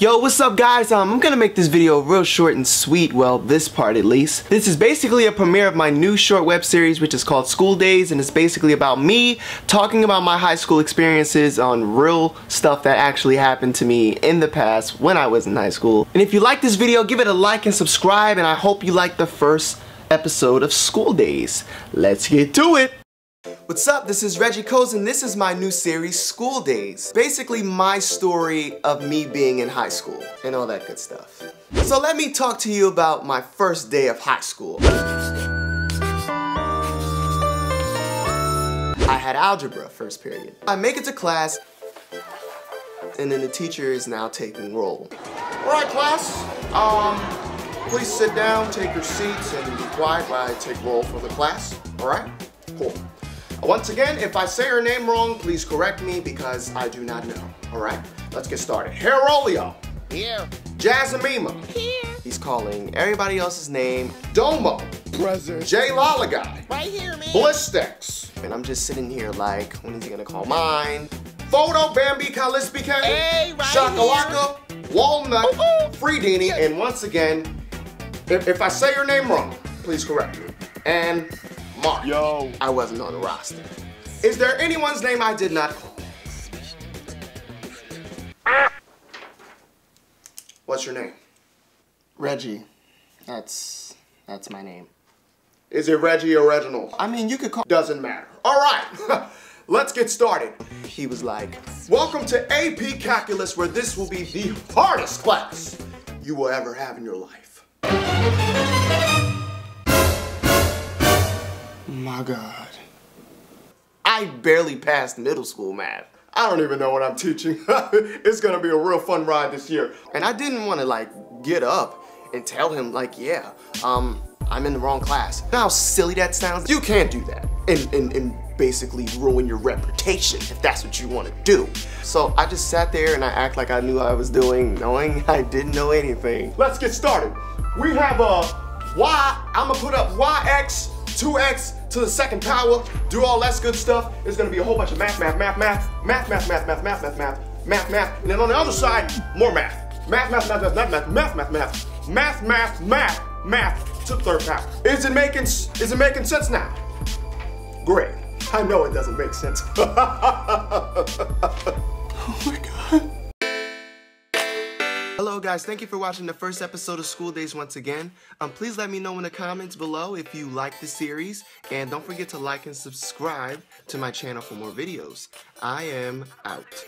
Yo, what's up guys? Um, I'm gonna make this video real short and sweet, well, this part at least. This is basically a premiere of my new short web series which is called School Daze and it's basically about me talking about my high school experiences on real stuff that actually happened to me in the past when I was in high school. And if you like this video, give it a like and subscribe and I hope you like the first episode of School Daze. Let's get to it! What's up? This is Reggie Couz and this is my new series, School Daze. Basically my story of me being in high school and all that good stuff. So let me talk to you about my first day of high school. I had algebra first period. I make it to class and then the teacher is now taking roll. All right class, um, please sit down, take your seats and be quiet while I take roll for the class. All right? Cool. Once again, if I say her name wrong, please correct me because I do not know. All right, let's get started. Herolio. Here. Jazzamima. Here. He's calling everybody else's name. Domo. Present. Jay Lalaguy. Right here, man. Ballistix. And I'm just sitting here like, when is he gonna call mine? Photo Bambi Kalispike. Hey, right Shakalaka. Walnut. Ooh, ooh. Freedini. And once again, if, if I say your name wrong, please correct me. And Mark. Yo. I wasn't on the roster. Is there anyone's name I did not call? What's your name? Reggie. That's that's my name. Is it Reggie or Reginald? I mean, you could call. Doesn't matter. All right, let's get started. He was like, Welcome to AP Calculus, where this will be the hardest class you will ever have in your life. My God. I barely passed middle school math. I don't even know what I'm teaching. it's gonna be a real fun ride this year. And I didn't wanna like get up and tell him like, yeah, um, I'm in the wrong class. You know how silly that sounds? You can't do that and, and, and basically ruin your reputation if that's what you wanna do. So I just sat there and I act like I knew what I was doing, knowing I didn't know anything. Let's get started. We have a y, I'm gonna put up yx, 2x, to the second power, do all that good stuff. It's gonna be a whole bunch of math, math, math, math, math, math, math, math, math, math, math, math, math, and then on the other side, more math. Math, math, math, math, math, math, math, math, math, math, math, math, math to third power. Is it making is it making sense now? Great. I know it doesn't make sense. oh my god. Hello guys, thank you for watching the first episode of School Daze once again. Um, please let me know in the comments below if you like the series, and don't forget to like and subscribe to my channel for more videos. I am out.